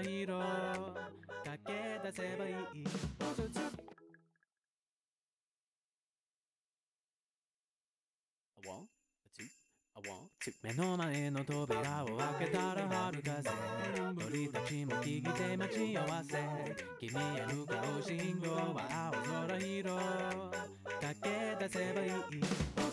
空広駆け出せばいい。目の前の扉を開けたら春風。鳥たちも聞いて待ち合わせ。君へ向かう信号は青空色駆け出せばいい。